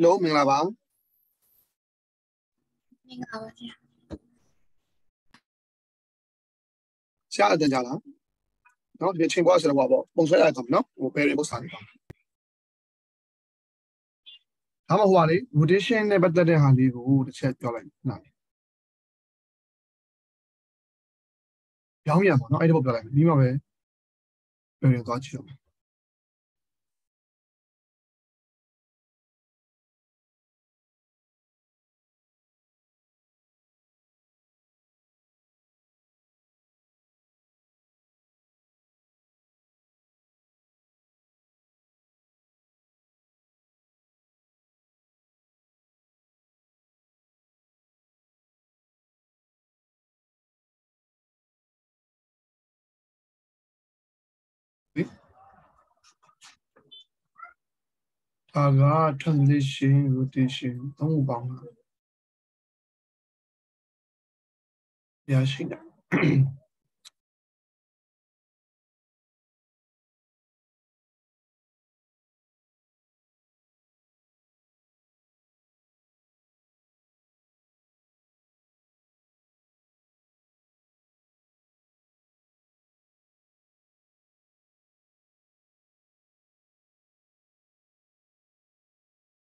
လုံးမင်္ဂလာပါမင်္ဂလာပါဗျာဆရာအတန်ကြလားနော်ဒီချိန်ပွားဆိုတော့ပေါ့ပုံဆွဲရအောင်နော်ဟိုဘယ်လိုပုံစံနေပါဒါမှဟိုပါလေ rotation နဲ့ပတ်သက်တဲ့ဟာလေးကိုတစ်ချက်ပြောလိုက်နားပြောင်းပြန်ပေါ့နော်အဲ့ဒီပုံပြောလိုက်ပြီးမှပဲပြန်ပြန်သွားကြည့်တော့ဒါ က translation rotation သုံးခုပေါင်း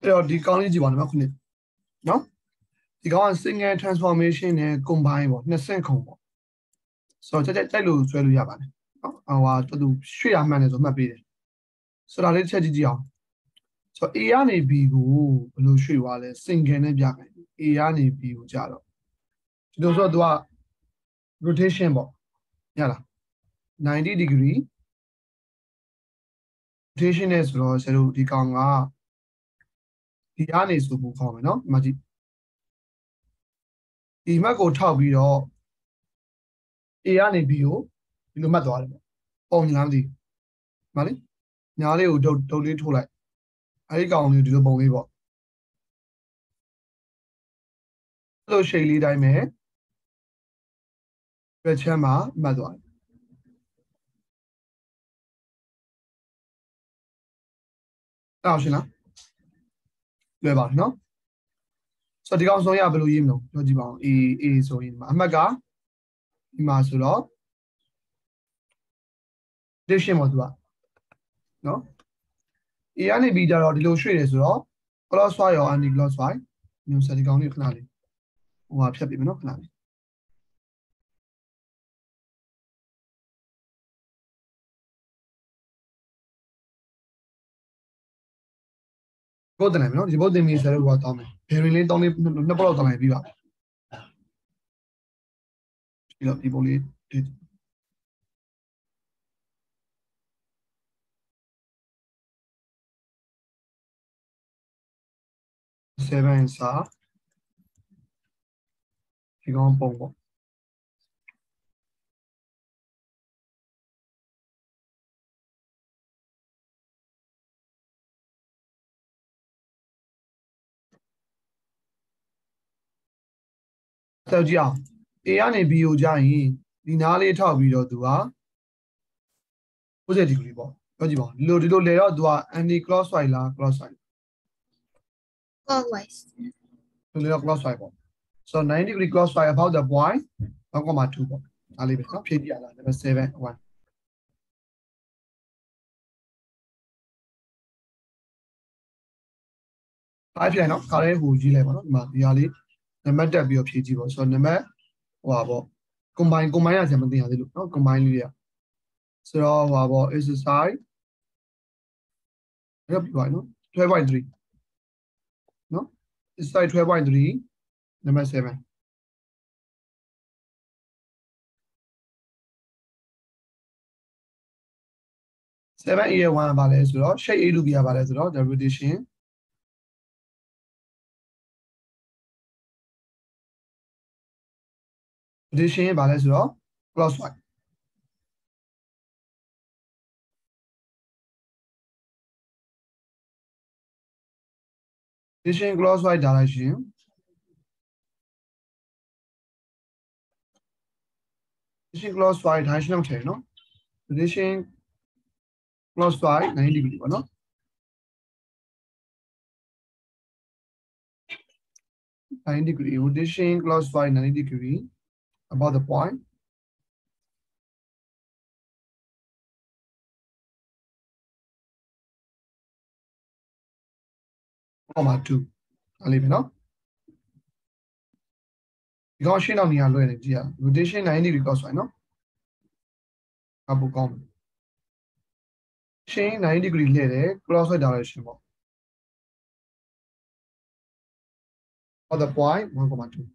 အဲ့တော့ဒီကောင်းလေးကြည့်ပါနော်ခုနှစ်နော်ဒီကောင်းက single transformation နဲ့ combine ပေါ့နှစ်ဆင့်ခုံပေါ့ဆိုတော့ကြက်ကြက်ကြိုက်လို့ဆွဲလို့ရပါတယ်နော်ဟိုဟာတူတူရွှေ့ရမှန်တယ်ဆိုမှတ်ပေးတယ်ဆိုတော့လေးတစ်ချက်ကြည့်ကြည့်အောင်ဆိုတော့ A ကနေ B ကိုဘယ်လိုရွှေ့သွားလဲ single နဲ့ပြခိုင်း A ကနေ B ကိုကြာတော့ဒီလိုဆိုတော့ तू က rotation ပေါ့ရလား90 degree rotation နဲ့ဆိုတော့ဆရာတို့ဒီကောင်က ဒီကနေဆိုဖို့ခေါ်မယ်နော်ဒီမှာကြည့်ဒီမှတ်ကိုထောက်ပြီးတော့ A ကနေ B ကိုဒီလိုမှတ်သွားတယ်ပေါ့ပုံညာမသိမလေးညာလေးကိုဒုတ်ဒုတ်လေးထိုးလိုက်အဲဒီကောင်လေးဒီလိုပုံလေးပေါ့အဲ့လိုရှိတ်လေးတိုင်းပဲပြချမ်းမှာမှတ်သွားတယ်အောက်ရှင်းလား လွယ်ပါနော်ဆိုတော့ဒီကောင်ဆုံးရဘယ်လိုရေးမလို့ပြောကြည့်ပါအောင် A A ဆိုရင်အမှတ်ကဒီမှာဆိုတော့ division ပေါ့သူကနော် A ကနေ B ကြတော့ဒီလိုရွှေ့တယ်ဆိုတော့ clockwise ရော anti clockwise မျိုးစဒီကောင်လေးခဏလေးဟိုဟာဖြတ်ပြီမနော်ခဏလေး ကိုယ်တနေမယ်နော်ဒီဘုတ်တင်မီဆရာတို့ကတောင်းမယ်ဘယ်ရင်လေးတောင်းလေးနှစ်ပေါက်တောင်းလိုက်ပြီးပါဒီတော့ဒီပုံလေးဒီ7စာဒီကောင်ပုံပေါ့ ဆက်ကြည့်အောင် A ကနေ B ကိုကြာရင်ဒီနားလေးထောက်ပြီးတော့သူက90 degree ပေါ့ပြောကြည့်ပါဦးဒီလိုဒီလိုလေတော့သူက anti clockwise လား clockwise clockwise ဒီလို clockwise ပေါ့ so 90 degree clockwise about the point 1.2ပေါ့အားလေးပဲနော်ဖြည့်ကြည့်ရလား number 7 1အားဖြင့်နော်ခါလေးဟိုကြီးလိုက်ပါနော်ဒီမှာဒီဟာလေး နံပါတ်တက်ပြီးတော့ဖြည့်ကြည့်ပေါ့ဆိုတော့နံပါတ်ဟိုပါပေါ့ combine combine ရဆရာမသိရသေးလို့နော် combine လေးတွေကဆိုတော့ဟိုပါပေါ့ exercise ရပြီပါနော်12.3နော် exercise 12.3 number 7 7 year 1ပါလဲဆိုတော့ shape A လို့ပြရပါလဲဆိုတော့ the rotation rotation ဘာလဲဆိုတော့ clockwise rotation clockwise direction rotation clockwise direction လောက်ထည့်နော် rotation clockwise 90 degree ပေါ့နော်90 degree rotation clockwise 90 degree about the point comma 2အဲ့လေးပဲနော်ဒီကောင်ရှင်းအောင်နေရာလွှဲနေကြည့်ရ rotation 90 degree clockwise နော်အပူကောင်းရှင်း90 degree လှည့်တယ် clockwise direction ပေါ့ for the point 1.2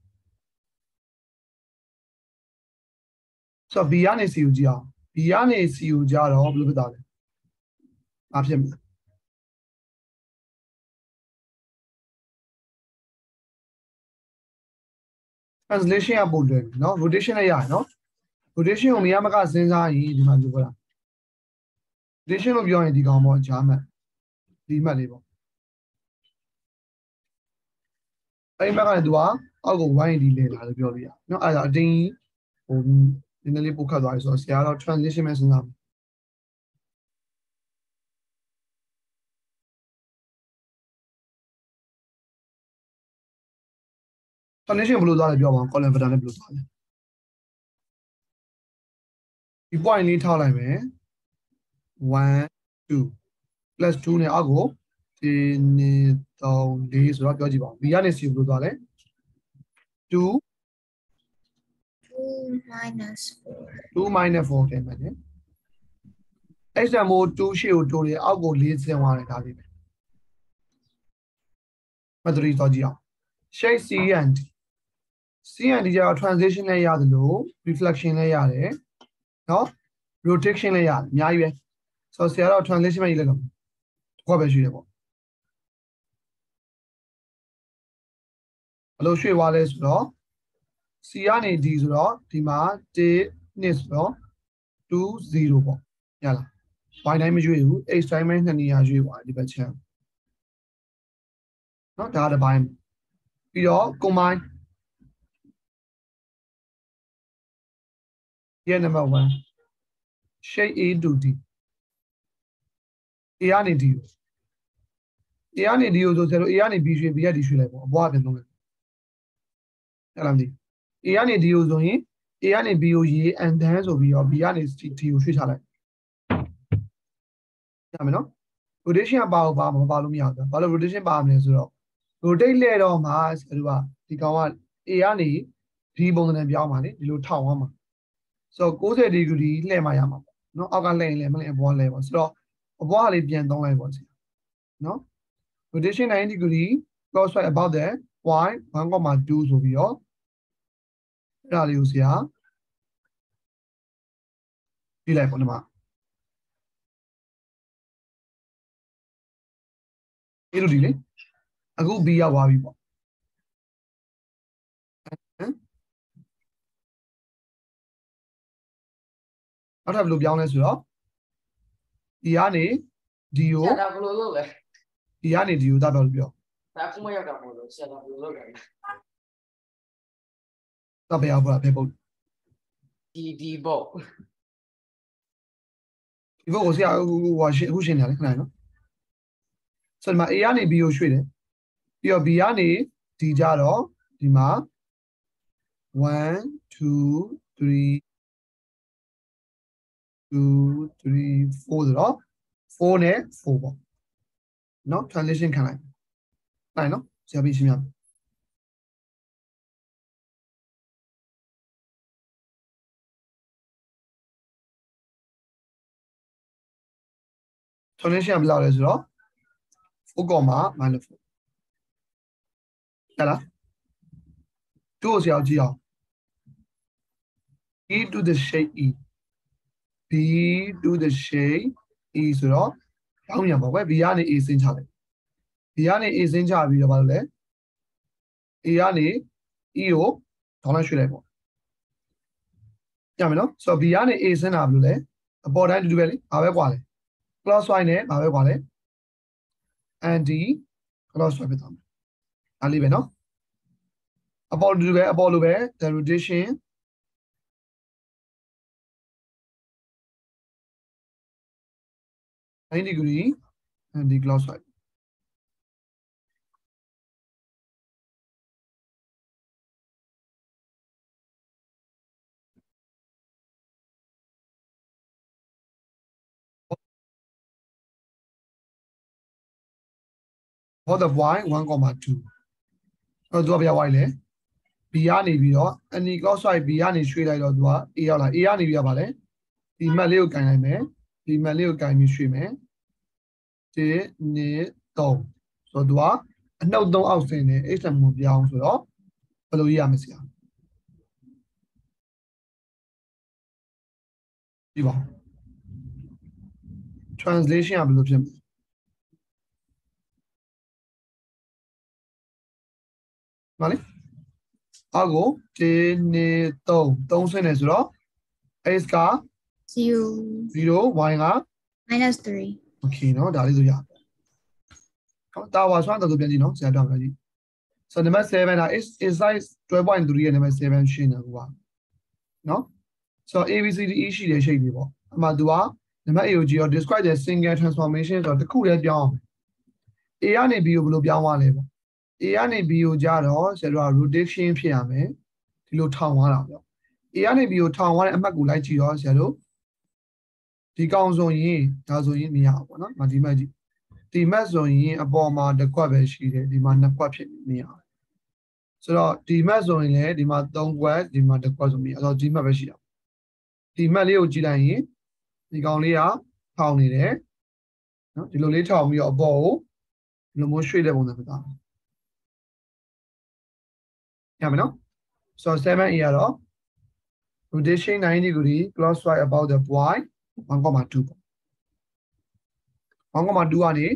so b ကနေ c ကိုကြည့်အောင် b ကနေ c ကိုကြတော့ဘယ်လိုဖြစ်သွားလဲ။ဘာဖြစ်မလဲ translation ကပို့လွယ်ပြီเนาะ rotation လည်းရတယ်เนาะ rotation ကိုမရမကစဉ်းစားရင်ဒီမှာပြောတာ rotation လို့ပြောရင်ဒီကောင်ပေါ့ဂျာမတ်ဒီမှတ်လေးပေါ့အဲ့ဒီဘက်ကလည်းသူကအောက်ကို 180 လဲလာလို့ပြောလို့ရเนาะအဲ့ဒါအတင်းဟို နည်းနည်းလေးပို့ခတ်သွားပြီဆိုတော့ဆရာတော့ translation ပဲစဉ်းစားမယ် translation ဘယ်လိုသွားလဲပြောပါအောင် column vector နဲ့ဘယ်လိုသွားလဲဒီ point လေးထားလိုက်မယ်1 2 plus 2နဲ့အောက်ကိုဒီနေ3 4ဆိုတော့ပြောကြည့်ပါဦး b ကနေ c ဘယ်လိုသွားလဲ 2 2 minus 4. 2 minus 4တင်မယ်နော် x တန်မိုး2ရှေ့ကိုတိုးတယ်အောက်ကို4ဆင်းသွားတယ်ဒါလေးပဲမတ်တရီတော့ကြည့်အောင် shape c and d c and d ကျတော့ transition လည်းရတယ်လို့ reflection လည်းရတယ်နော် rotation လည်းရတယ်အများကြီးပဲဆိုတော့ဆရာတော့ translation ပဲရေးလိုက်တော့တစ်ခွက်ပဲရှိတယ်ပေါ့ဘယ်လိုရွှေ့သွားလဲဆိုတော့ c ကနေ d ဆိုတော့ဒီမှာ1 2ဆိုတော့2 0ပေါ့ရလား y တိုင်းမရွေ့ဘူး x တိုင်းပဲနှစ်နေရာရွေ့သွားဒီဘက်ချမ်းเนาะဒါတစ်ပိုင်းပြီးတော့ combine ရဲ့ number 1 shape a to d a ကနေ d ကို a ကနေ d ကိုဆိုဆရာတို့ a ကနေ b ရွှေ့ b ကနေ d ရွှေ့လိုက်ပေါ့အပေါ်ကပြန်သုံးလိုက်အဲ့လားမသိ a ကနေ d ကိုဆိုရင် a ကနေ b ကိုရေး and then ဆိုပြီးတော့ b ကနေ d ကိုရွှေ့ချလိုက်ရမယ်နော် rotation ကပါအောင်ပါမပါလို့မရဘူး။ဘာလို့ rotation ပါမလဲဆိုတော့ rotate လဲတော့မှသူကဒီကောင်က A ကနေ D ပုံစံပြောင်းပါလေဒီလိုထောက်သွားမှာ။ဆိုတော့90 degree လှည့်မှရမှာပေါ့နော်။အောက်ကလှည့်ရင်လည်းမလှည့်အပေါ်လှည့်ပေါ့။ဆိုတော့အပေါ်ကလေးပြန်သုံးလိုက်ပေါ့ဆရာ။နော် rotation 90 degree clockwise about the point 1.2ဆိုပြီးတော့ အဲ့ဒါလေးကိုဆရာကြည့်လိုက်ပေါ့ဒီမှာအဲ့လိုဒီလေအခု B ရောက်သွားပြီပေါ့ဟမ်နောက်ထပ်ဘယ်လိုပြောင်းလဲဆိုတော့ဒီကနေ D ကိုဆရာကဘယ်လိုလုပ်လဲဒီကနေ D ကိုသားပြောလို့ပြောဒါခုမရောက်တာမဟုတ်လို့ဆရာကဘယ်လိုလုပ်လဲ တော့ဘယ်ရောက်ပါဘယ်ပုတ် ဒီဒီပေါ့ ဒီဘုတ်ကိုဆရာဟိုဟိုရှင်းအခုရှင်းနေတယ်ခဏနော်ဆိုတော့ဒီမှာ A ကနေ B ကိုရွှေ့တယ်ပြီးတော့ B ကနေ D ကြတော့ဒီမှာ1 2 3 2 3 4ဆိုတော့4နဲ့4ပေါ့เนาะ translation ခံလိုက်နိုင်နော်ဆရာပြီးရှင်းပြ မယ် translation ကဘယ်လောက်လဲဆိုတော့4ကောမှာ minus 4ဟဲ့လားတို့ဆရာကြည့်အောင် e to the shade e b to the shade e ဆိုတော့ပေါင်းပြန်ပါကွယ် b ကနေ a ဆင်းချလိုက် b ကနေ a ဆင်းချပြီးတော့ဘာလို့လဲ a ကနေ e ကိုဒေါင်းလိုက်ရွှေ့လိုက်ပေါ့ကြမယ်နော်ဆိုတော့ b ကနေ a ဆင်းတာဘယ်လိုလဲအပေါ်တိုင်းတူတူပဲလေဘာပဲကွာလဲ clockwise နဲ့ဘာပဲကွာလဲ anti clockwise ပဲသွားမယ်အားလေးပဲနော်အပေါ်တူတူပဲအပေါ်လိုပဲ the rotation 90 degree anti clockwise ဟော the y 1.2အဲ့တော့သူကဘယ်ရောက်သွားလဲ b ကနေပြီးတော့ anti clockwise b ကနေရွှေ့လိုက်တော့သူက a ရောက်လာ a ကနေပြီးတော့ဗာလဲဒီမက်လေးကိုကင်လိုက်မယ်ဒီမက်လေးကိုကင်ပြီးရွှေ့မယ်ဒီနေ3ဆိုတော့သူကအနှုတ်3အောက်ဆင်းနေ h တမှုပြောင်းဆိုတော့ဘယ်လိုရေးရမလဲဆရာဒီပါ translation ကဘယ်လိုဖြစ်မလဲ မလေးအောက်ကိုဒီနေ3 3ဆင်းနေဆိုတော့ x က Zero 0 y က minus three. okay เนาะဒါလေးဆိုရအောင်ဟောတာဝါဆွမ်းတော်ပြန်ကြည့်နော်ဆရာပြောင်းလိုက်ကြည့် so number 7ဒါ is is size 12.3ရဲ့ number 7ရှင်းတယ်ကွာเนาะ so abcde ရှိတဲ့ရှိတ်တွေပေါ့အမှသူက number a ကိုကြည့်တော့ describe the single transformation ဆိုတော့တစ်ခုတည်းပြောင်းအောင် a ကနေ b ကိုဘယ်လိုပြောင်းသွားလဲပေါ့ a ကနေ b ကိုကြတော့ဆရာတို့က rotation ဖြစ်ရမယ်ဒီလိုထောင်သွားတာပေါ့ a ကနေ b ကိုထောင်သွားတဲ့အမှတ်ကိုလိုက်ကြည့်တော့ဆရာတို့ဒီကောင်ဆိုရင်ဒါဆိုရင်မရဘူးပေါ့နော်မဒီမှတ်ကြည့်ဒီမှတ်ဆိုရင်အပေါ်မှာတစ်ခွက်ပဲရှိတယ်ဒီမှာနှစ်ခွက်ဖြစ်နေမရဘူးဆိုတော့ဒီမှတ်ဆိုရင်လည်းဒီမှာသုံးခွက်ဒီမှာတစ်ခွက်ဆိုမရအဲ့တော့ဒီမှတ်ပဲရှိတာဒီမှတ်လေးကိုကြည့်လိုက်ရင်ဒီကောင်လေးကထောင်နေတယ်နော်ဒီလိုလေးထောင်ပြီးတော့အပေါ်ကိုဒီလိုမျိုးရွှေ့တဲ့ပုံစံဖြစ်သွားတယ် ရမယ်နော် so 7a ကတော့ rotation 90 degree clockwise about the point 1.2ပေါ့1.2ကနေ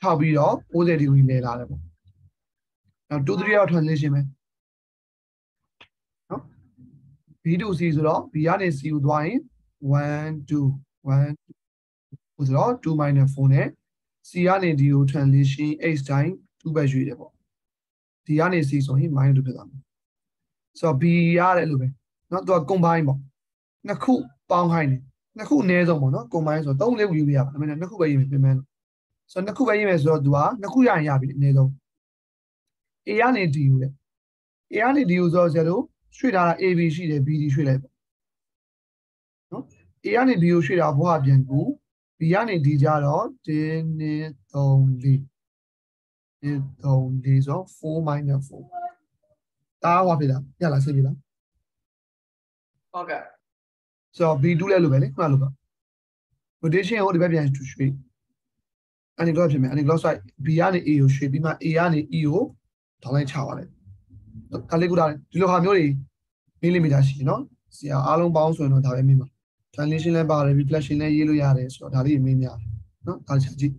ထောက်ပြီးတော့60 degree လဲလာတယ်ပေါ့နောက်2 3ရောက် translation ပဲနော် B to C ဆိုတော့ B ကနေ C ကိုသွားရင်1 2 1ဆိုတော့2 4နဲ့ C ကနေ D ကို translation H တိုင်း2ပဲရွေးတယ်ပေါ့ D ကနေ C ဆိုရင် minus 2ဖြစ်သွားမယ်ဆိုတော့ B ရတယ်လို့ပဲเนาะသူက combine ပေါ့နှစ်ခုပေါင်းခိုင်းတယ်နှစ်ခုအနည်းဆုံးပေါ့နော် combine ဆိုတော့၃လေးကိုယူပြရပါဒါပေမဲ့နှစ်ခုပဲရေးမယ်ပြင်မယ်လို့ဆိုတော့နှစ်ခုပဲရေးမယ်ဆိုတော့သူကနှစ်ခုရရင်ရပြီအနည်းဆုံး A ကနေ D ကိုလေ A ကနေ D ကိုဆိုတော့ဆရာတို့ရွှေ့ထားတာ AB ရှိတယ် BD ရွှေ့လိုက်ပေါ့နော် A ကနေ B ကိုရွှေ့တာဘွားပြန်ကူ B ကနေ D ကြတော့1 2 3 4 1 3 4ဆို4 minus 4ဒါဟောဖြစ်တာရလားဆက်ပြီလားဟုတ်ကဲ့ဆိုတော့ B2 လဲလို့ပဲလေခုနလိုပါ rotation ကိုဒီဘက်ပြန်ရွှေ့ anti-clock ဖြစ်မယ် anti-clock side B ကနေ A ကိုရွှေ့ပြီးမှ A ကနေ E ကိုထောင်းလိုက်ချသွားတယ်ဒါလေးကုတာဒီလိုဟာမျိုးတွေမီလီမီတာရှိနော်ဆရာအားလုံးပေါင်းဆိုရင်တော့ဒါပဲမိမှာ translation လည်းပါတယ် reflection လည်းရေးလို့ရတယ်ဆိုတော့ဒါလေးမင်းများနော်ဒါချာကြည့်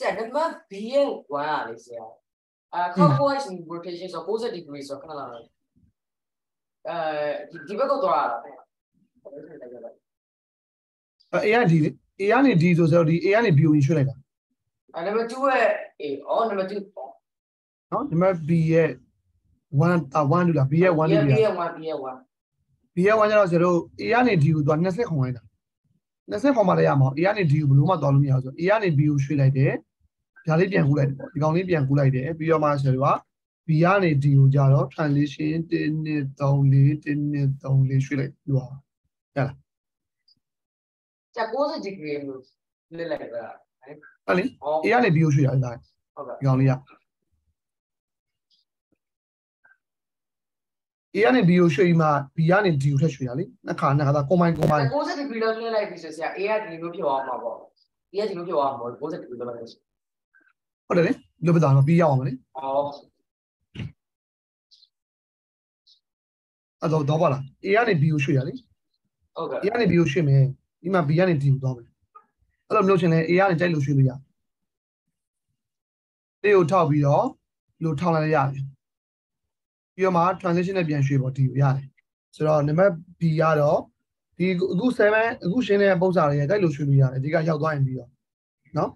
ဆရာနံပါတ် B ရဲ့1อ่ะလေဆရာအာ clockwise rotation ဆို60 degree ဆိုခဏလာအဲဒီဒီဘက်ကတော့လာတယ်အဲ A က D လေ A ကနေ D ဆိုဆိုတော့ဒီ A ကနေ B ကိုရွှေ့လိုက်တာအဲနံပါတ်2ရဲ့ A အော်နံပါတ်2နော်ဒီမှာ B ရဲ့1တာ1လို့လား B ရဲ့1လို့ B ပြရရဲ့1 B ရဲ့1 B ရဲ့1ကျတော့ဆိုတော့ A ကနေ D ကိုသူက20ခုံလိုက်တာ20ခုံမှလည်းရမှာ A ကနေ D ကိုဘယ်လို့မှသွားလို့မရဘူးဆို A ကနေ B ကိုရွှေ့လိုက်တယ် ဒါလေးပြန်ကူးလိုက်တယ်ပေါ့ဒီကောင်လေးပြန်ကူးလိုက်တယ်ပြီးတော့မှဆိုတော့ B ကနေ D ကိုကြတော့ translation 1 2 3 4 1 2 3 4ရွှေ့လိုက်ပြီးတော့ဆရာ60 degree လို့လက်လိုက်တာအဲ့လေအော် A ကနေ B ကိုရွှေ့ရတယ်ဒါဟုတ်ကဲ့ဒီကောင်လေးက A ကနေ B ကိုရွှေ့ပြီးမှ B ကနေ D ကိုထည့်ရွှေ့ရလေနှစ်ခါနှစ်ခါသာကွန်ဘိုင်းကွန်ဘိုင်း60 degree လောက်လက်လိုက်ပြီဆိုဆရာ A ကဒီလိုမျိုးဖြစ်သွားမှာပေါ့ A ကဒီလိုဖြစ်သွားမှာပေါ့60 degree လောက်လိုက် ဟုတ်တယ်လေဒီလိုပဲသားတော့ B ရောက်အောင်မလေအော်အဲ့တော့တော့ပါလား A ကနေ B ကိုရွှေ့ရလေဟုတ်ကဲ့ A ကနေ B ကိုရွှေ့မယ်ဒီမှာ B ကနေ D ကိုသွားမယ်အဲ့လိုမျိုးချင်လဲ A ကနေကြိုက်လို့ရွှေ့လို့ရတေကိုထောက်ပြီးတော့လို့ထောက်လိုက်ရတယ်ပြီးတော့မှ transition နဲ့ပြန်ရွှေ့ပေါ့ D ကိုရတယ်ဆိုတော့နံပါတ် B ကတော့ဒီအခု7အခုရှင်းတဲ့ပုံစံတွေကြိုက်လို့ရွှေ့လို့ရတယ်ဒီကရောက်သွားရင်ပြီးတော့နော်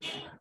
you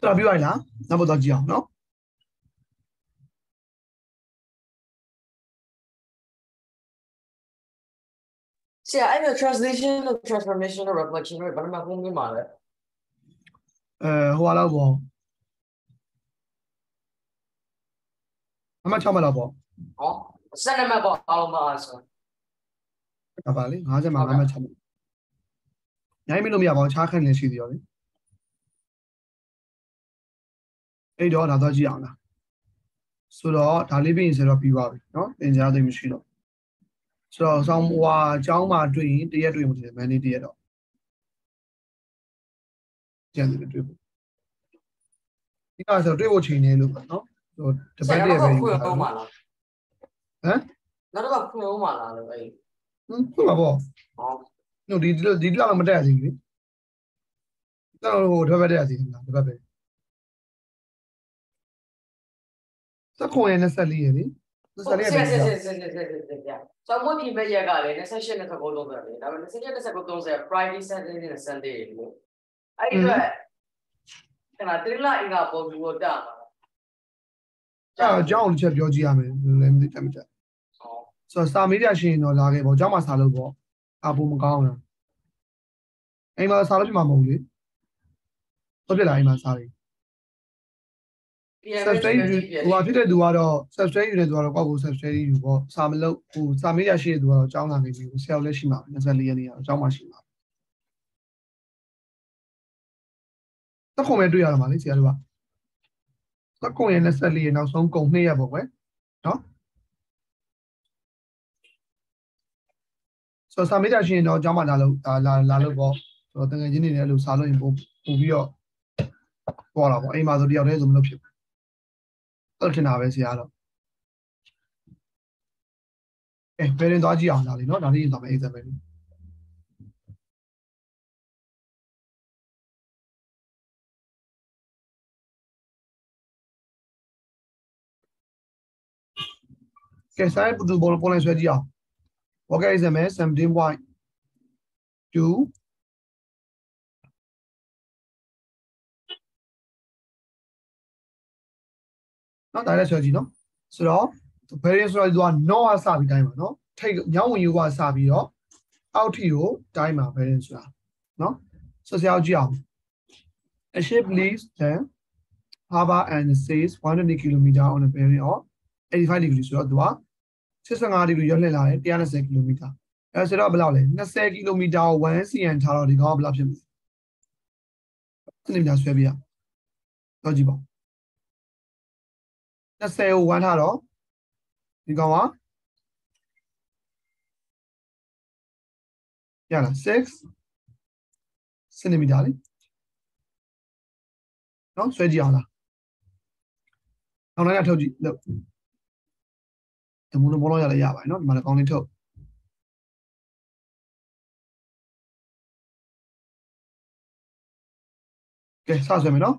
ဆိုတော့ပြောရလားနောက်တော့ကြည့်အောင်နော်ဆရာအဲ့လို translation လို့ transformation လို့ reflection လို့ဘာမှမဟုတ်ဘူးမှာလဲအဲဟိုဟာလောက်ပေါ့အမ6မှတ်လောက်ပေါ့ဟောစနမပေါ့အားလုံးပါဆိုဒါပါလေ50မှာ5မှတ်6မှတ်ညိုင်းမလို့မရပါဘူးခြားခိုင်းလည်းရှိသေးရောလေ အဲ့တော့ဒါတော့ကြည့်အောင်လားဆိုတော့ဒါလေးပြီးရင်ဆိုတော့ပြီးပါပြီเนาะသင်ကြားသိမရှိတော့ဆိုတော့ဆောင်းဟွာအเจ้าမှာတွေ့ရင်တရက်တွေ့မှတယ်မန်နေတရက်တော့ကျန်တယ်တွေ့ဖို့ဒီကဆိုတွေ့ဖို့ချိန်နေလို့เนาะဟိုတပတ်တည်းပဲယူ ခွင့် တာ အောင် ဟ ပါ မ် လားနောက်တော့ခွင့်အောင်ပါလားလို့အဲ့ ဟုတ်ပါဘော ဟော တို့ဒီဒီဒီလောက်မတက်ရသေးဘူးလေတော့ဟိုတစ်ပတ်တည်းရသေးတယ်လားတစ်ပတ်ပဲ စက်ခွန်ရဲ့24ရဲ့လေ24ရဲ့ဆပဲရာဆရာဆရာဆရာဆရာဆရာဆောင်းမပြင်မဲ့ရက်ကလည်း28နဲ့29လုံးပဲလေဒါပေမဲ့28နဲ့29 30 Friday Saturday နဲ့ Sunday လို့အဲ့ဒီတော့ခဏတိလာအင်္ဂါပေါ်ပြီးတော့တာမှာအဲ့အကြောင်းတစ်ချက်ပြောကြည့်ရမယ်လည်းမသိတယ်မတက်ဟောဆိုတော့စာမေးရရှင်တော့လာခဲ့ပေါ့အကြောင်းမှာစာလို့ပေါ့အပူမကောင်းလားအိမ်မှာစာလို့ပြမှာမဟုတ်လေဟုတ်ပြလားအိမ်မှာစာလေး substrate ယူဟိုဟာဖြစ်တဲ့သူကတော့ substrate ယူတဲ့သူကတော့ကောက်ကို substrate ယူပေါ့စာမလို့ဟိုစာမေးရရှိတဲ့သူကတော့အကြောင်းလာနေပြီဆရာလည်းရှိမှာပဲ24ရက်နေ့ကတော့အကြောင်းမှရှိမှာတက်ခုံပဲတွေ့ရမှာလေဆရာတို့ကတက်ခုံရဲ့24ရက်နောက်ဆုံးကုန်2ရက်ပေါ့ကွယ်နော်ဆိုတော့စာမေးရရှိရင်တော့အကြောင်းမှလာလို့လာလာလို့ပေါ့ဆိုတော့တကယ်ချင်းနေတယ်လို့စာလို့ရင်ပို့ပို့ပြီးတော့ပေါ်လာပေါ့အိမ်မှာဆိုတယောက်တည်းဆိုမလို့ဖြစ်ဘူး အဲ့ထင်တာပဲဆရာတော့အဲဘယ်ရင်သွားကြည့်အောင်လားလေနော်ဒါလေးရင်သွားမယ် exam ပဲလေကဲဆိုင်ပူတူဘောပေါ်လိုက်ဆွဲကြည့်အောင် work exam 17.2 နော်ဒါလည်းဆွဲကြည့်နော်ဆိုတော့ variance ဆိုတော့သူက no အစပြီးတိုင်းပါနော်ထိတ်ညောင်းဝင်ယူကစပြီးတော့အောက်ထီကိုတိုင်းပါ variance ဆိုတာနော်ဆိုဆရာကြည့်အောင် a ship leaves the harbor and sails 100 km on a bearing of 85 degree ဆိုတော့သူက65 degree ရောက်လှည့်လာတယ်120 km အဲဆိုတော့ဘယ်လောက်လဲ20 km ကို1 cm ထားတော့ဒီကောင်ကဘယ်လောက်ဖြစ်မလဲစနစ်များဆွဲပြရတော့ကြည့်ပါ 20ကို1ထားတော့ဒီကောင်ကရလား6 cm လေနော်ဆွဲကြည့်အောင်လားနောက်လိုက်ထုတ်ကြည့်လို့တမူလုံးဘောလုံးရလည်းရပါတယ်နော်ဒီမှာလည်းကောင်းလေးထုတ်ကဲစဆွဲမယ်နော်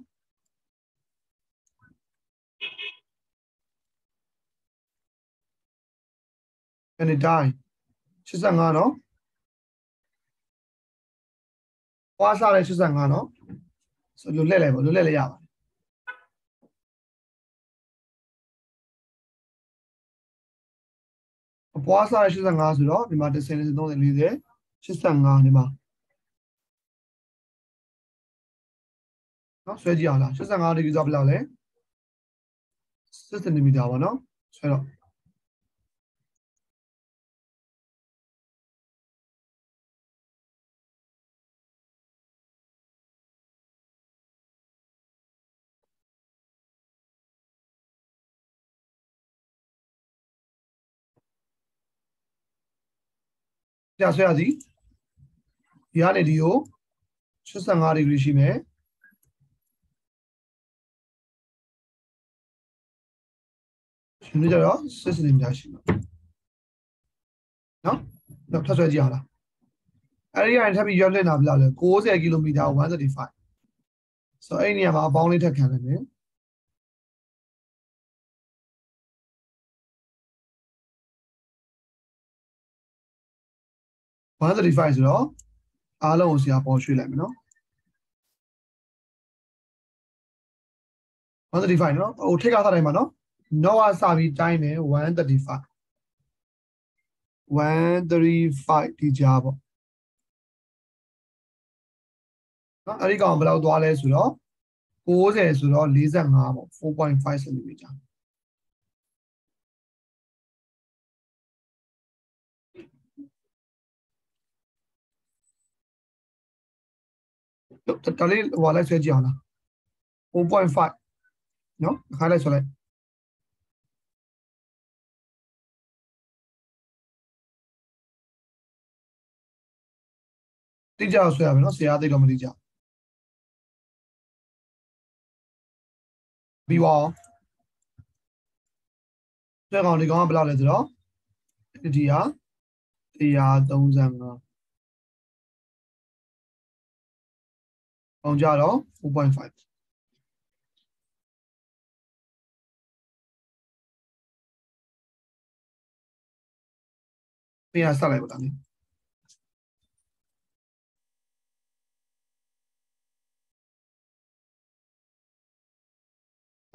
အနေတိုင်း85နော်ပွားစားတဲ့85နော်ဆိုလွတ်လက်လိုက်ပေါ့လွတ်လက်လည်းရပါတယ်အပွားစားတဲ့85ဆိုတော့ဒီမှာ10 30 40 85ဒီမှာနော်ဆွဲကြည့်အောင်လား85ဒီကိစ္စဘယ်လောက်လဲ6စင်တီမီတာပါနော်ဆွဲတော့ ကြာဆွဲရစီဒီကနေဒီကို85ဒီဂရီရှိမယ်ရှင်တို့ကြတော့6စင်တီမီတာရှိမှာနော်တော့ထပ်ဆွဲကြည့်အောင်လားအဲ့ဒီကနေထပ်ပြီးရောက်လက်လာပြီလားလဲ60ကီလိုမီတာ135ဆိုတော့အဲ့ဒီနေရာမှာအပေါင်းလေးထပ်ခံလိုက်မယ် 135ဆိုတော့အားလုံးကိုဆရာပေါ်ရွှေ့လိုက်မယ်နော်135နော်ဟိုထိတ်ကစားတိုင်းမှာနော် not ကစပြီးတိုင်းမယ်135 135ဒီကြားပေါ့နော်အဲ့ဒီကောင်ဘယ်လောက်သွားလဲဆိုတော့60ဆိုတော့45ပေါ့4.5 cm တော်တော်လေးဟိုလိုက်ဆွဲကြည့်အောင်လား4.5နော်ခါလိုက်ဆွဲလိုက်တိကျအောင်ဆွဲရမယ်နော်ဆရာသိတော့မတိကျပြီးပါအောင်ဆွဲကောင်ဒီကောင်ကဘယ်လောက်လဲဆိုတော့ဒီဟာ135 အောင်ကြတော့4.5ပြန်ဆက်လိုက်ပါလား ဟ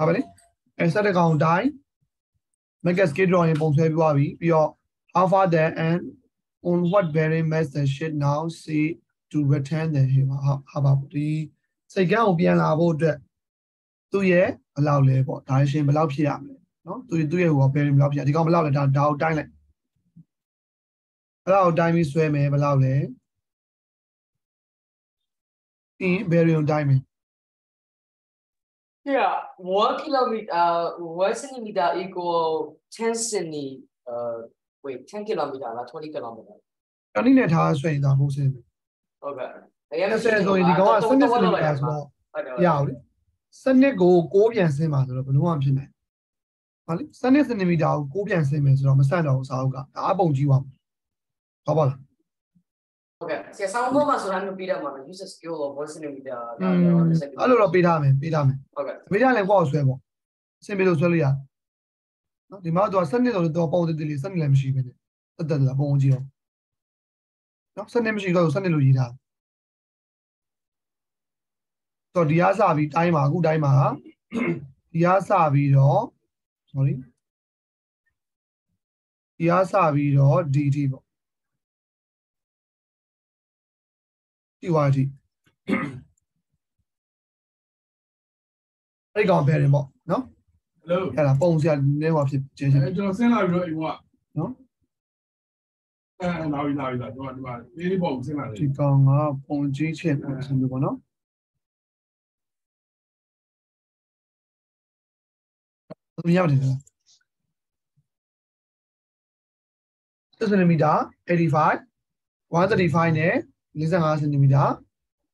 ာပါလေအဲဆက်တဲ့ကောင်တိုင်း make a scale drawing ပုံဆွဲပြသွားပြီပြီးတော့ how far then and on what bearing mass the should now see to return the ဟေးပါဟာပါဒီစိတ်ကန်းကိုပြန်လာဖို့အတွက်သူ့ရဲ့ဘယ်လောက်လဲပေါ့ဒါရှင်ဘယ်လောက်ဖြစ်ရမလဲနော်သူသူ့ရဲ့ဟို bearing ဘယ်လောက်ဖြစ်ရဒီကောင်ဘယ်လောက်လဲဒါဒါကိုတိုင်းလိုက်ဘယ်လောက်တိုင်းပြီးဆွဲမယ်ဘယ်လောက်လဲအင်း bearing ကိုတိုင်းမယ် Yeah, one kilometer, uh, one centimeter equal ten centi, uh, wait, ten kilometer, not twenty kilometer. တနည်းနဲ့ထားဆွဲရင်ဒါမို့စင်းမယ် Okay. အဲ့ဆိုဆိုရင်ဒီကောင်ကစနစ်စနစ်ပါဆိုတော့ရအောင်လေစနစ်ကို6ပြန်ဆင်းပါဆိုတော့ဘယ်လိုမှမဖြစ်နိုင်ဟာလေစနစ်စနစ်မီတာကို6ပြန်ဆင်းမယ်ဆိုတော့မဆန့်တော့ဘူးစာအုပ်ကဒါအပုံကြီးပါဟုတ်ပါလား Okay. Si sound bomb so I'm gonna beat up on use a skill of one centimeter. อืมအဲ့လိုတော့ပေးထားမယ်ပေးထားမယ် Okay. ပေးထားလည်းကိုယ့်အောင်ဆွဲပေါ့ဆင်းပြီးလို့ဆွဲလို့ရနော်ဒီမှာတော့စနစ်ဆိုတော့ပုံတည်တည်လေးစနစ်လည်းမရှိပဲနဲ့တက်တက်လာပုံကြီးတော့ နော်စနစ်မရှိတော့စနစ်လို့ရေးထားတော့ဒီအားစပြီးတိုင်းမှာအခုတိုင်းမှာဒီအားစပြီးတော့ sorry ဒီအားစပြီးတော့ dt ပေါ့ဒီဝါတီအဲ့ဒီကောင်ဘယ်ရင်ပေါ့နော် Hello အဲ့ဒါပုံစရာနဲဟောဖြစ်ကျင်းချင်းအဲကျွန်တော်ဆင်းလာပြီးတော့အိမ်ကနော် အဲလာပြီလာပြီလာကျွန်တော်ဒီမှာလေးလေးပုံဆင်းလာတယ်ဒီကောင်ကပုံကြီးချင်းပုံစံမျိုးပေါ့နော်ဘယ်ရပါတယ်လဲစနမီတာ85 135နဲ့45စင်တီမီတာ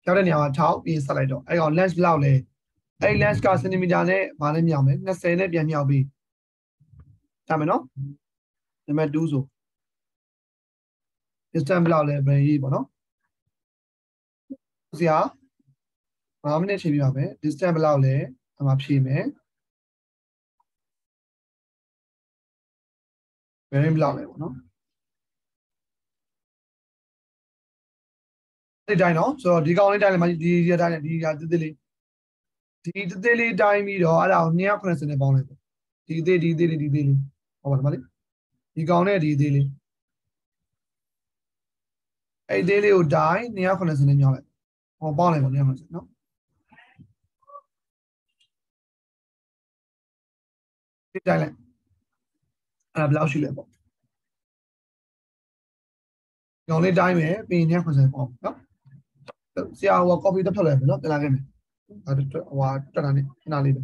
ရောက်တဲ့နေရာမှာထောက်ပြီးဆက်လိုက်တော့အဲ့ကောင် lens ဘယ်လောက်လဲအဲ့ lens ကစင်တီမီတာနဲ့ဗာနဲ့မြောက်မယ်20နဲ့ပြန်မြောက်ပြီးဒါမယ်နော်နံပါတ်2ဆို distance ဘယ်လောက်လဲဘယ်ရေးပေါ့နော်ဆရာ5မိနစ်ချိန်ပြပါမယ် distance ဘယ်လောက်လဲအမှဖြည့်မယ် bearing ဘယ်လောက်လဲပေါ့နော်ဒီတိုင်းနော်ဆိုတော့ဒီကောင်လေးတိုင်းလည်းမဒီဒီတိုင်းလည်းဒီကတိတိလေးဒီတိတိလေးတိုင်းပြီးတော့အဲ့ဒါကို290နဲ့ပေါင်းလိုက်ပေါ့ဒီအသေးဒီအသေးလေးဒီအသေးလေးဟုတ်ပါလားမလေးဒီကောင်နဲ့ဒီအသေးလေး အဲ့ဒီအသေးလေးကိုတိုင်း290နဲ့ညှောင်းလိုက်ဟောပေါင်းလိုက်ပေါ့290နော်ဒီတိုင်းလိုက်အဲ့ဒါဘယ်လောက်ရှိလဲပေါ့ညောင်းလေးတိုင်းမယ်ပြီးရင်290ပေါ့နော်ဆရာဟို copy တက်ထွက်လိုက်မယ်နော်ပြန်လာခဲ့မယ်အဲ့ဒါဟိုတက်တာနေခဏလေးပဲ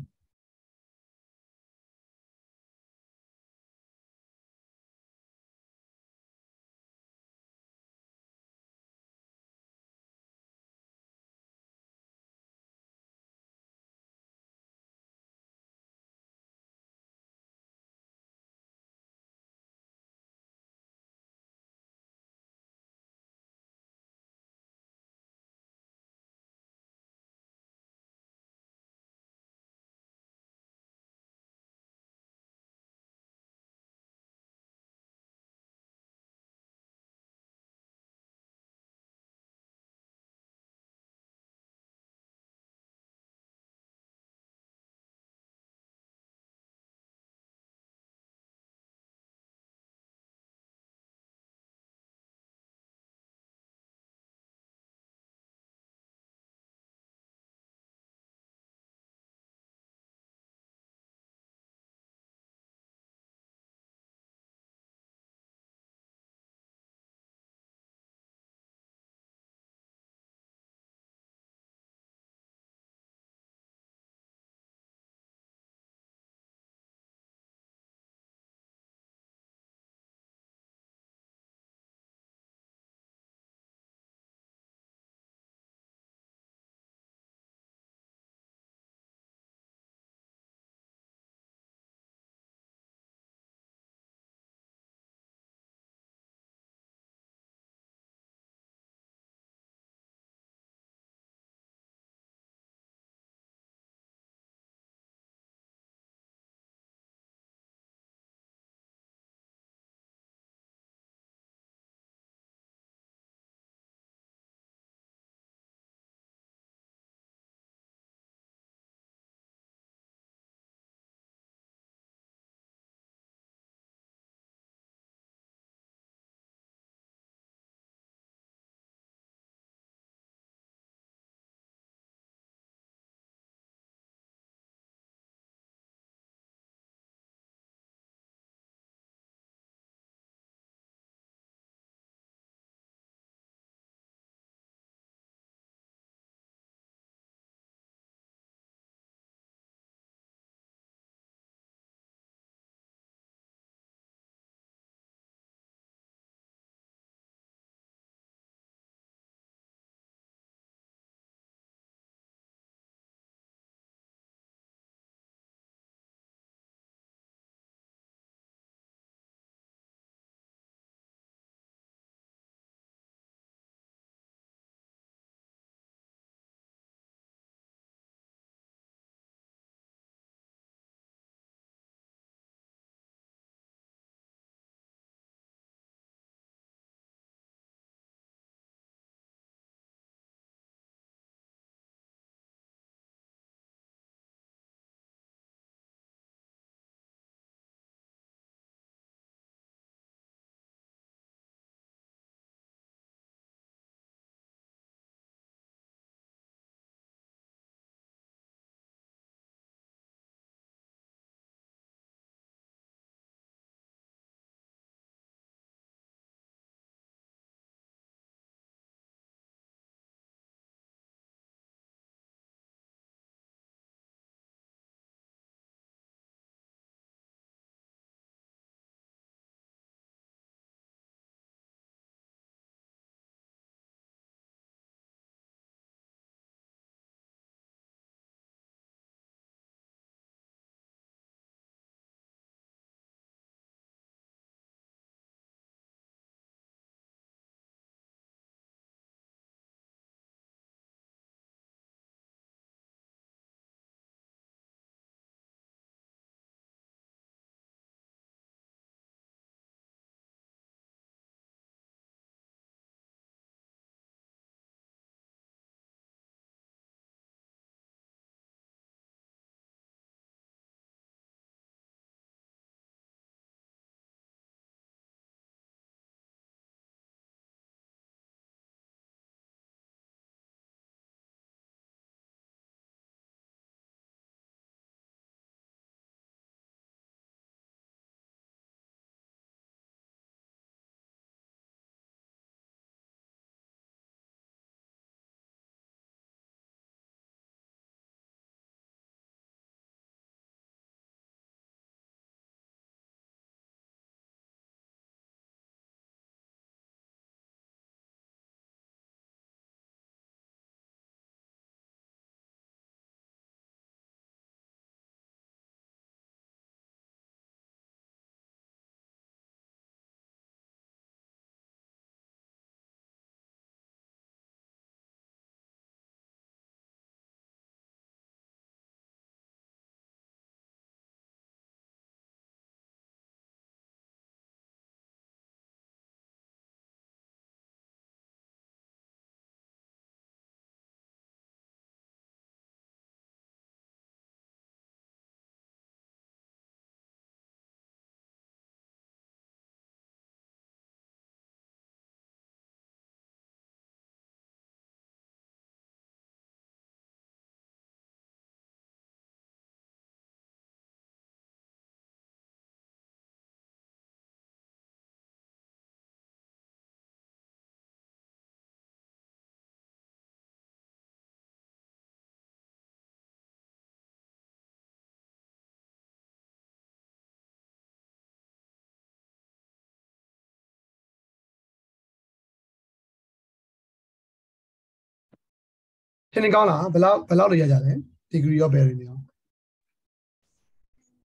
ထင်နေကောင်းလားဘယ်လောက်ဘယ်လောက်နေရကြလဲ degree of bearing ရော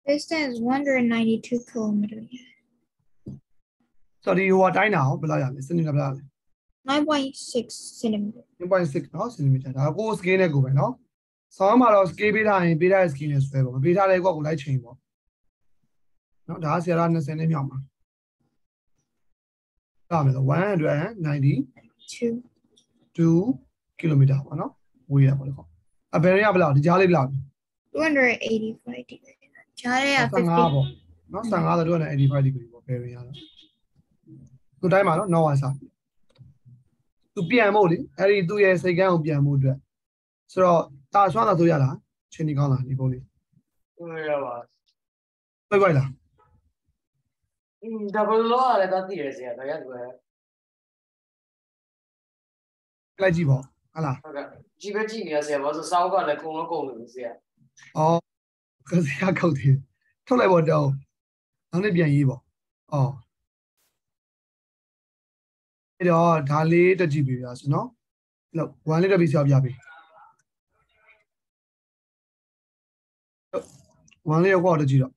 Distance 192 kilometers. ဆိုတော့ဒီဟိုကတိုင်းတာရောဘယ်လောက်ရလဲစနစ်ဘယ်လောက်လဲ 9.6 centimeter. 1.6เนาะ centimeter ဒါကို scale နဲ့ကိုပဲเนาะဆောင်းမှာတော့ scale ပေးထားရင်ပေးထားတဲ့ scale နဲ့ဆွဲပေါ့မပေးထားတဲ့ကွက်ကိုလိုက်ချိန်ပေါ့เนาะဒါကဆရာ20နဲ့မြောက်မှာဒါမယ်ဆို192 2. km ပေါ့เนาะ ဝေးရပါလေခေါ့အဘယ်ရဘလောက်ဒီကြားလေးဘလောက်285 degree ကြားရက50ပေါ့နော်55ဆိုတော့285 degree ပေါ့ဘယ်ရင်ရတော့သူတိုင်းမှာနော် normal စာသူပြန်မို့လေအဲ့ဒီသူ့ရဲ့စိတ်ကန်းကိုပြန်မို့အတွက်ဆိုတော့တာဆွမ်းတာဆိုရလားချင်းဒီကောင်းလားဒီပုံလေးဟုတ်ရပါပြပြလားအင်းဒါဘလောရတာတည်ရစရာတော့ရတယ်လိုက်ကြည့်ပါ ဟုတ်လားကဲ့ကြည့်ပဲကြည့်နေရစီရဘာလို့စောင်းကလည်းကုံလုံးကုံလို့စီရဩကစရာခောက်သေးထုတ်လိုက်ပေါ့တော့နောက်နေ့ပြန်ရေးပေါ့ဩအဲ့တော့ဒါလေးတက်ကြည့်ပြီဗျာဆိုနော်လို့ဝမ်းလေးတက်ပြီးဆရာပြပြီဝမ်းလေးရောက်တော့တက်ကြည့်တော့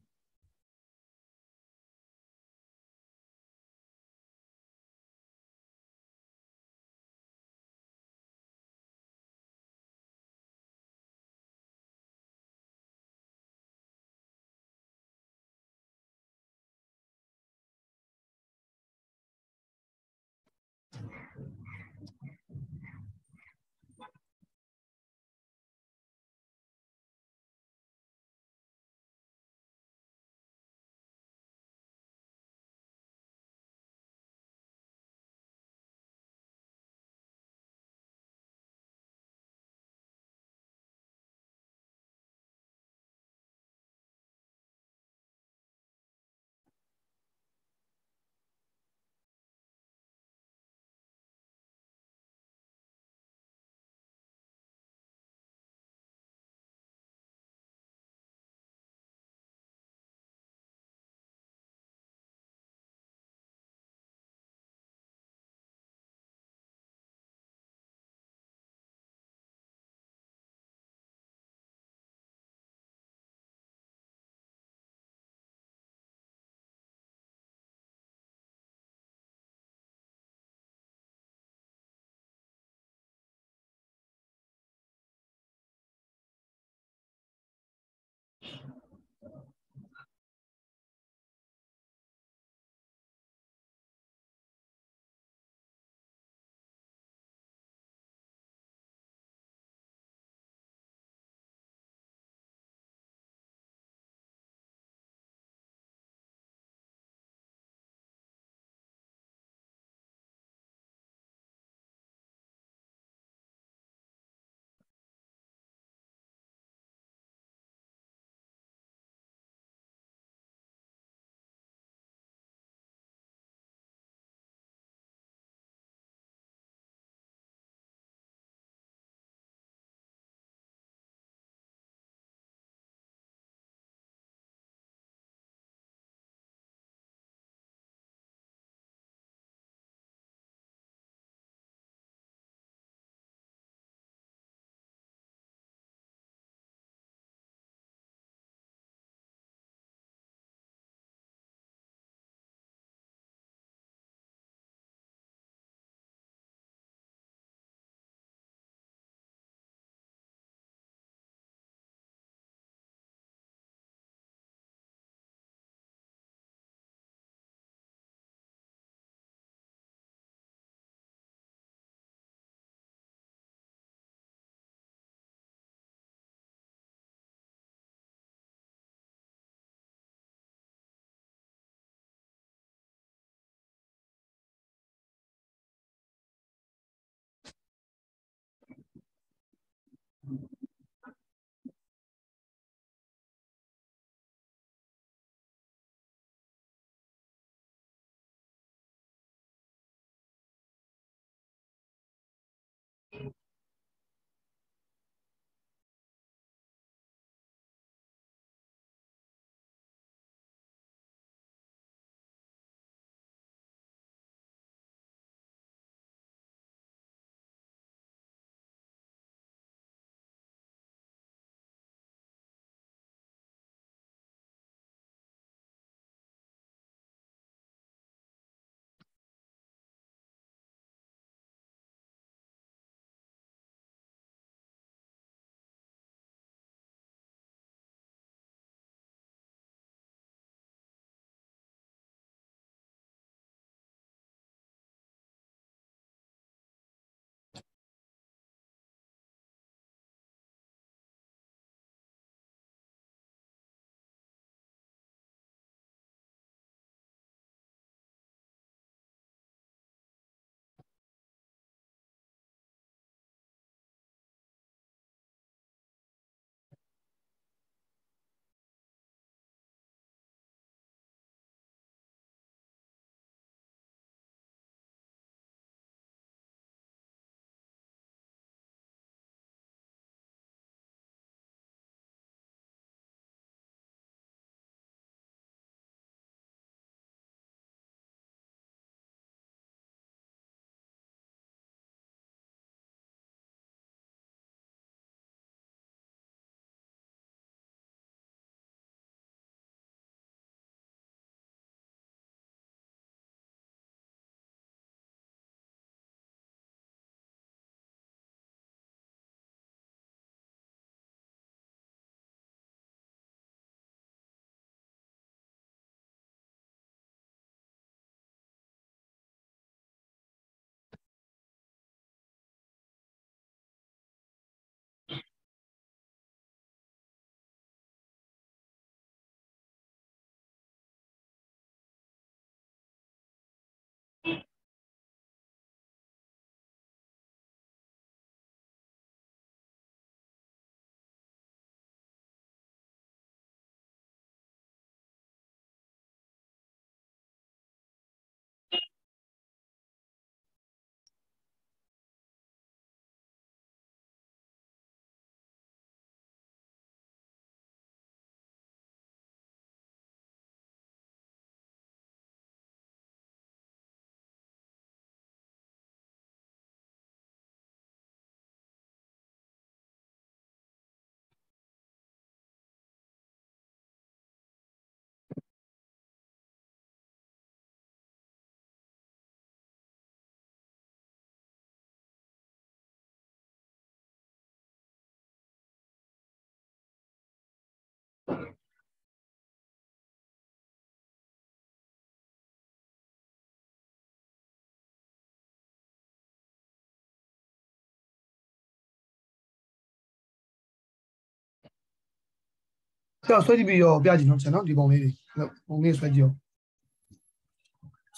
ဆိုတော့ဆွဲကြည့်ပြီးတော့ပြကြည့်နော်ကျွန်တော်ဒီပုံလေးတွေဟုတ်ပုံလေးဆွဲကြည့်အောင်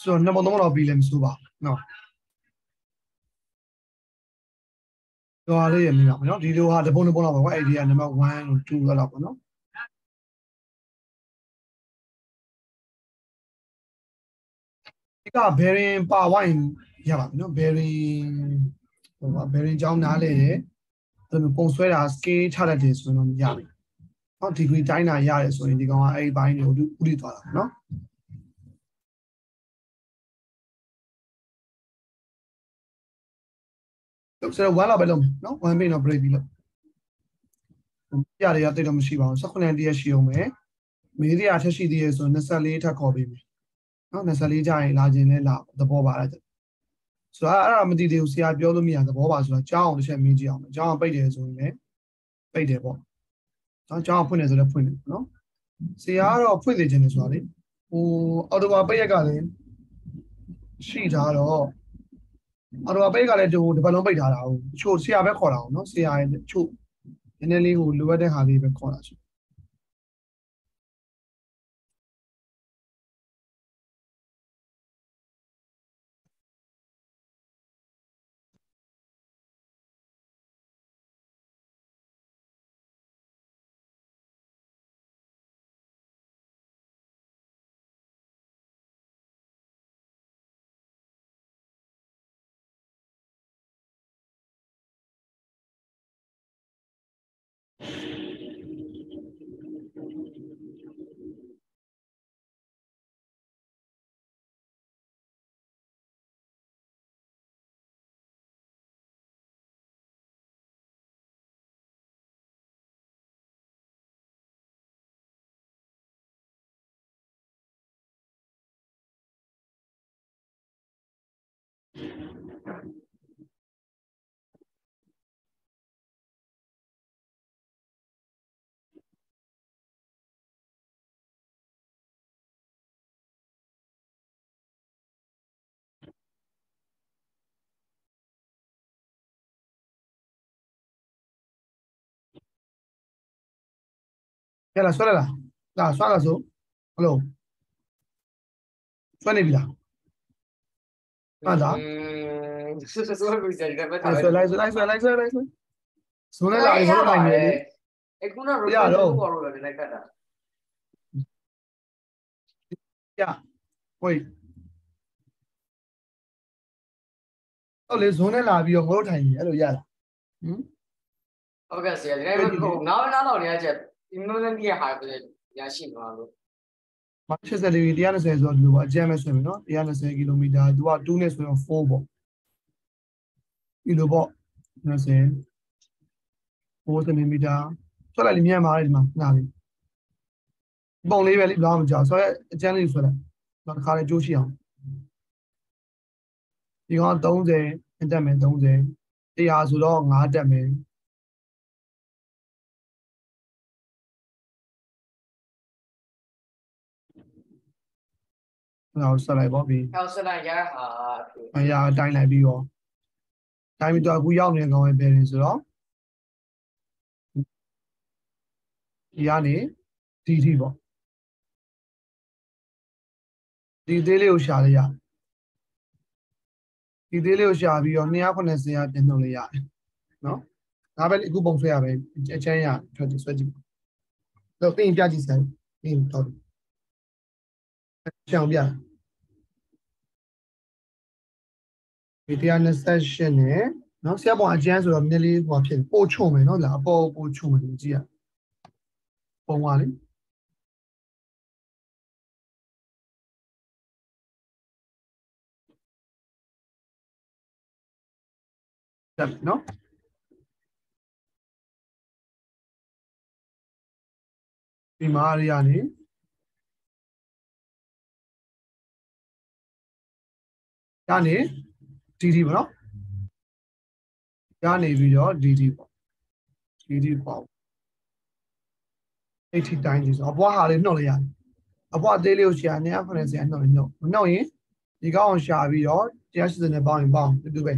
ဆိုတော့နှစ်ပုံသုံးပုံတော့ပြီးလည်းမစိုးပါဘူးနော်တော့လေးရမြင်ပါမယ်နော်ဒီလိုဟာတစ်ပုံတစ်ပုံတော့ပေါ့အဲ့ဒီကနံပါတ်1လို့2လောက်ပေါ့နော်ဒီက bearing ပါဝိုင်းရပါမယ်နော် bearing ဟိုပါ bearing ကြောင်းနားလေတယ်အဲ့လိုပုံဆွဲတာ scale ချတတ်တယ်ဆိုရင်တော့ရပြီ။ နော် degree တိုင်းတာရတယ်ဆိုရင်ဒီကောင်ကအဲ့ဒီဘိုင်းတွေကိုဥလိသွားတာနော်။ဆိုတော့1လောက်ပဲလုံးမယ်နော်1 pin တော့ break ပြီးလို့ပြရတယ်ရတိတ်တော့မရှိပါဘူး18တရက်ရှိအောင်မယ်မေးရထက်ရှိသေးရဆို24ထပ်ခေါ်ပေးမယ်နော်24ကြာရင်လာခြင်းလဲလာသဘောပါအဲ့ဒါဆိုတော့အဲ့ဒါမသိသေးဘူးဆရာပြောလို့မရသဘောပါဆိုတော့ကြောင်းအောင်တစ်ချက်မေးကြည့်အောင်ကြောင်းအောင်ပိတ်တယ်ဆိုရင်လည်းပိတ်တယ်ပေါ့ နော်ကြောင်းအောင်ဖွင့်တယ်ဆိုလည်းဖွင့်တယ်နော်ဆရာကတော့ဖွင့်သေးခြင်းလေဆိုတာလေဟိုအော်တိုဘာပိတ်ရက်ကလည်းရှိထားတော့အော်တိုဘာပိတ်ရက်ကလည်းဒီဒီဘက်လုံးပိတ်ထားတာဟုတ်ချို့ဆရာပဲခေါ်တာအောင်နော်ဆရာရဲ့ချို့နည်းနည်းလေးဟိုလိုအပ်တဲ့ဟာလေးပဲခေါ်တာရှိ ရလားဆွဲရလားလာဆွဲလားဆိုဟယ်လိုဆွဲနေပြီလားမှန်လားอืมဆိုဆိုဆိုကိုစိတ်တယ်ပဲအဲ့ဆွဲလိုက်ဆွဲလိုက်ဆွဲလိုက်ဆွဲလိုက်ဆွဲဆိုနေလာရင်ဆိုနိုင်တယ်လေအခုနကရတော့ဘောလို့လည်းလိုက်ခတ်တာရဟိုဟုတ်လေဇွန်နဲ့လာပြီးတော့ငိုးထိုင်ပြီအဲ့လိုရလားဟမ်ဟုတ်ကဲ့ဆရာဒီနေ့ကိုငါးနားတော့နေရချက် ဒီမျိုးလည်းပြရဟာပဲရရှိမှာလို့မ80ဒီ120ဆိုတော့ဒီလိုပေါ့အကျမ်းပဲဆွဲမယ်နော်120ကီလိုမီတာသူက2နဲ့ဆိုတော့4ပေါ့ဒီလိုပေါ့20 4စင်တီမီတာဆွဲလိုက်လိမြန်ပါတယ်ဒီမှာနားပြီပုံလေးပဲလိဘာမှမကြောက်ဆွဲအကျမ်းလေးဆွဲလိုက်တော့တစ်ခါလေးကြိုးရှိအောင်ဒီကောင်30အတက်မယ်30တရားဆိုတော့5တက်မယ် နောက်ဆက်လိုက်ပေါ့ပြီးဟောက်စလိုက်ရဟာအရာတိုင်းလိုက်ပြီးတော့တိုင်းပြီးတော့အခုရောက်နေတဲ့ကောင်ရဲ့ဘယ်ရင်ဆိုတော့ဒီကနေဒီထိပေါ့ဒီသေးလေးကိုရှာလိုက်ရဒီသေးလေးကိုရှာပြီးတော့290ရပြန်နှုတ်လိုက်ရတယ်နော်ဒါပဲလေအခုပုံဆွဲရပဲအချမ်းရထွက်ကြည့်ဆွဲကြည့်တော့ပြင်ပြကြည့်စမ်းပြင်တော့ရှောင်ပြ ဒီ128နဲ့နော်ဆရာပေါ်အကျန်းဆိုတော့နည်းလေးဟိုဖြစ်ပို့ချုံမယ်နော်လာအပေါ်ပို့ချုံမယ်လို့ကြည့်ရပုံပါလေတက်နော်ဒီမာရီယာနေကနေ ဒီဒီပေါ့နော်ကနေပြီးတော့ဒီဒီပေါ့ဒီဒီပေါ့အဲ့ဒီတိုင်းကြီးဆိုအပွားဟာလေးနှုတ်လိုက်ရတယ်အပွားသေးလေးကိုရှာနေ90ဆရာနှုတ်ရင်နှုတ်မနှုတ်ရင်ဒီကောင်းအောင်ရှာပြီးတော့180နဲ့ပေါင်းရင်ပေါင်းတူတူပဲ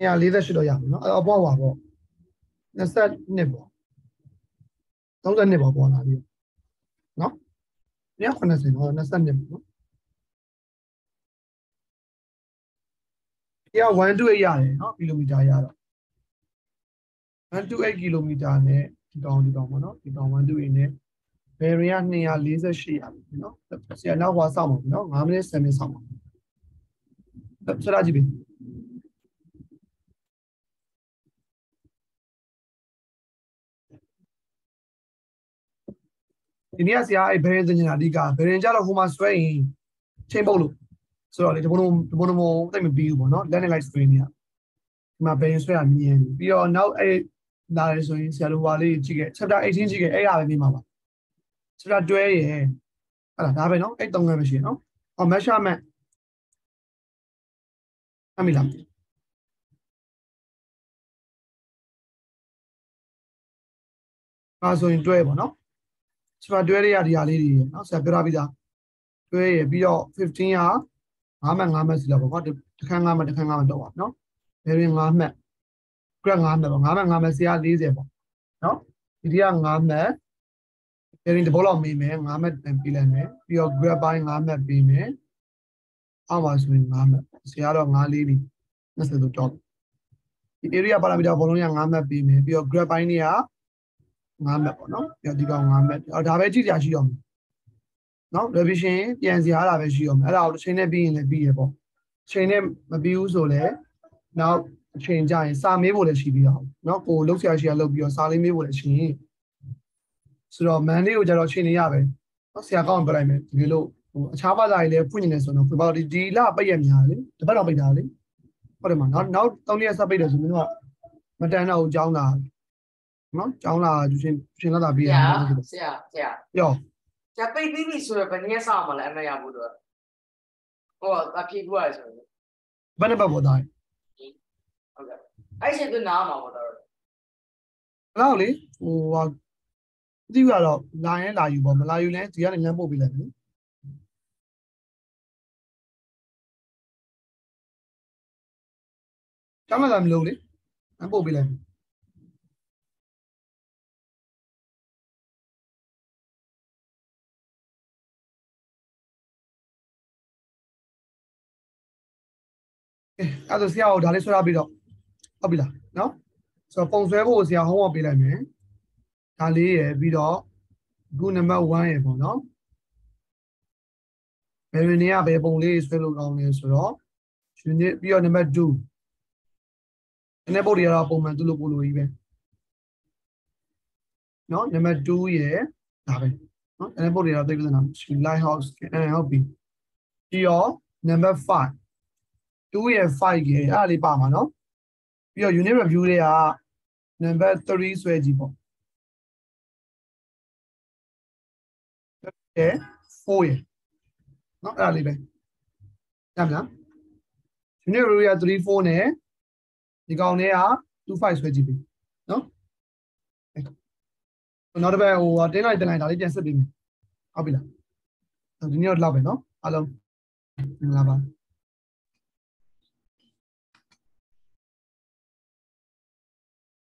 148တော့ရမယ်နော်အဲ့အပွားပါပေါ့22ပေါ့32ပေါ့ပေါ်လာပြီနော်190တော့22ပေါ့နော် ဒီက128ရတယ်နော်ကီလိုမီတာရတော့128ကီလိုမီတာနဲ့ဒီကောင်ဒီကောင်ပေါ့နော်ဒီကောင်128နဲ့ bearing က248ရပြီနော်ဆရာနောက်ဟွာစောင့်ပါဘူးနော်9မိနစ်10မိနစ်စောင့်ပါဆက်ရကြည့်ပြီဒီနေ့ဆရာအဲ့ bearing သင်ညာအဓိက bearing ကြတော့ဟိုမှာဆွဲရင်ချိန်ပုတ်လို့ ဆိုတော့လေဒီဘုံဒီဘုံဘုံတိတ်မပြီးဘူးပေါ့နော် landline stream ကဒီမှာ bearing ဆွဲတာမြင်ပြီးတော့ now အဲ့ဒါလေဆိုရင်ဆရာတို့ဟာလေးကြည့်ခဲ့ chapter 18ကြည့်ခဲ့အဲ့ဒါပဲနေမှာပါ chapter 12ရဲ့အဲ့ဒါဒါပဲနော်အဲ့၃ငန်းပဲရှိရနော်အော် measurement အမိလာပါဆိုရင်တွဲပေါ့နော်ချပါတွဲလေးရဒီဟာလေးတွေနော်ဆရာပြောပြပြီးသားတွဲရပြီးတော့15က 5မှတ်5မှတ်စီလောက်ပေါ့ကွာတခန်း5မှတ်တခန်း5မှတ်တော့ပါနော်ဘယ်ရင်5မှတ် grad 5မှတ်ပေါ့5မှတ်5မှတ်ဆရာ40ပေါ့နော်ဒီဒီက5မှတ်ဘယ်ရင်တဘောလောက်မေးမယ်5မှတ်ပြီးလိုက်မယ်ပြီးတော့ grad ပိုင်း5မှတ်ပြီးမယ်အောက်ပါဆိုရင်5မှတ်ဆရာတော့5လေးပြီး20ဆိုတော့ဒီ area parameter ဘောလုံးက5မှတ်ပြီးမယ်ပြီးတော့ grad ပိုင်းတွေက5မှတ်ပေါ့နော်ပြီးတော့ဒီကောင်5မှတ်အော်ဒါပဲကြည့်ကြရှိတော့မယ် နော် revision ပြန်စီရတာပဲရှိတော့မယ်အဲ့ဒါကိုတစ်ချိန်နဲ့ပြီးရင်လည်းပြီးရပေါ့ချိန်နဲ့မပြီးဘူးဆိုလည်းနောက်အချိန်ကြာရင်စာမေးဖို့လည်းရှိပြီးတော့နော်ကိုလှုပ်ရှားရှိရလှုပ်ပြီးတော့စာလေးမေးဖို့လည်းရှိရင်ဆိုတော့ Monday ကိုကျတော့ချိန်နေရပဲနော်ဆရာကောင်းပြလိုက်မယ်ဒီလိုဟိုအခြားဘာသာတွေလည်းဖွင့်နေတယ်ဆိုတော့ဖွင့်ပါတော့ဒီဒီလပိတ်ရများလေတပတ်တော့ပိတ်တာလေဟုတ်တယ်မနောက်နောက်3ရက်ဆက်ပိတ်တယ်ဆိုရင်တော့မတန်တော့ဘူးကြောင်းတာနော်ကြောင်းလာသူရှင်ရှင်လာတာဆပြီးရရာတယ်ဆရာဆရာပြော ကျပိတ်ပြီးပြီဆိုတော့ဘယ်နည်းဆောက်မလဲအမရဘူးတော့ဟောအဖြစ်ဘူးရဆိုရင်ဘယ်နှစ်ပတ်ပေါ်သားဟုတ်ကဲ့အဲ့ရှင်သူနားမှာပေါ့တော့အဲ့တော့လေဟိုဟာဒီကတော့လာရင်လာယူပေါ့မလာယူလဲဒီကနေလမ်းပို့ပေးလိုက်မယ်ကျောင်းလာမလို့လေလမ်းပို့ပေးလိုက်မ အဲ့ဒါဆရာကိုဒါလေးဆွဲထားပြီးတော့ဟုတ်ပြီလားနော်ဆိုတော့ပုံဆွဲဖို့ဆရာဟောင်းဝပေးလိုက်မယ်ဒါလေးရယ်ပြီးတော့ခုနံပါတ်1ရယ်ပေါ့နော်ဘယ်ဝင်နေရဘယ်ပုံလေးဆွဲလို့ကောင်းလဲဆိုတော့ unit ပြီးတော့နံပါတ်2အနေပုတ်တွေကတော့ပုံမှန်သူ့လိုပို့လို့ကြီးပဲနော်နံပါတ်2ရယ်ဒါပဲနော်အနေပုတ်တွေကတော့သိပြနေတာ lighthouse အဲဟုတ်ပြီပြီးတော့နံပါတ်5 2ရယ်5ရယ်အဲ့ဒါလေးပါမှာနော်ပြီးတော့ unit review တွေက number 3ဆွဲကြည့်ပေါ့အဲ4ရယ်နော်အဲ့ဒါလေးပဲရမလား unit review က3 4နဲ့ဒီကောင်လေးက2 5ဆွဲကြည့်ပြီနော်နောက်တစ်ပတ်ဟိုတင်းလိုက်တင်းလိုက်ဒါလေးပြန်ဆက်ပြီးမယ်ဟုတ်ပြီလားဒီနေ့တော့လောက်ပဲနော်အားလုံးမင်္ဂလာပါ